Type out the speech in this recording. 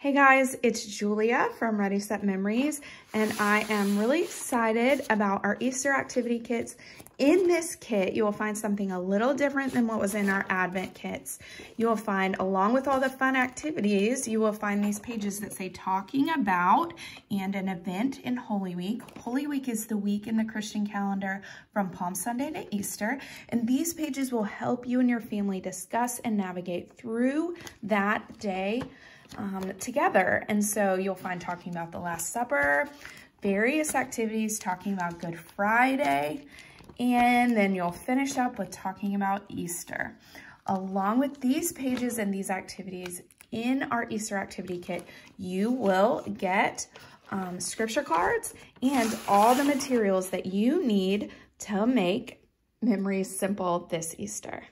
Hey guys, it's Julia from Ready Set Memories, and I am really excited about our Easter activity kits. In this kit, you will find something a little different than what was in our Advent kits. You will find, along with all the fun activities, you will find these pages that say talking about and an event in Holy Week. Holy Week is the week in the Christian calendar from Palm Sunday to Easter, and these pages will help you and your family discuss and navigate through that day um, together. And so you'll find talking about the Last Supper, various activities talking about Good Friday, and then you'll finish up with talking about Easter. Along with these pages and these activities in our Easter activity kit, you will get um, scripture cards and all the materials that you need to make memories simple this Easter.